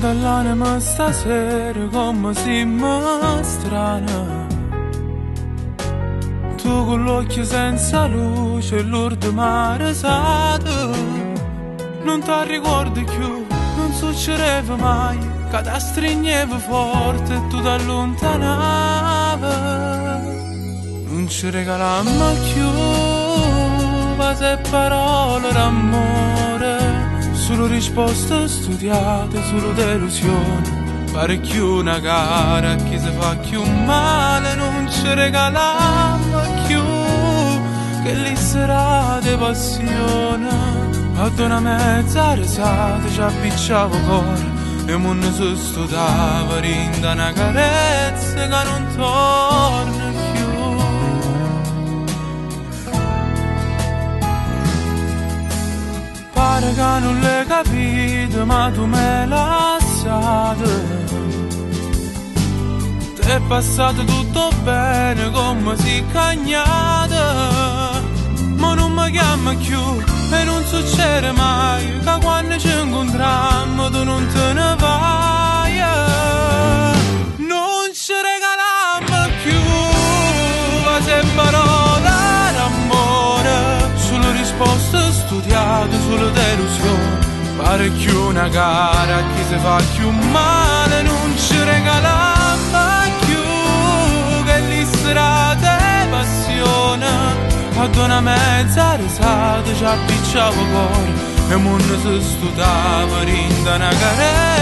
dall'anima stasera come si strana Tu con l'occhio senza luce e l'ultima risata Non ti ricordi più, non succedeva mai. Che ti stringevo forte e tu ti allontanavi Non ci regalammo più se parole d'amore Solo risposte studiate, solo delusioni Parecchio una gara, chi si fa più male non ci regaliamo più Che lì di passione. Ad una mezza risata ci appicciavo cuore e mon si studava rinda una carezza che non torna pare che non capito, ma tu me l'hai sato. È passato tutto bene come si cagnata, ma non mi chiama più e non succede mai che quando ci incontriamo tu non te ne vai. Non ci regaliamo più, se parole d'amore, solo risposte studiate, delusione. Pare più una gara, chi si fa più male non ci regaliamo più che lì strade passione. Ad una mezza risata ci appicciavo cuore e mondo si studava rinda una carezza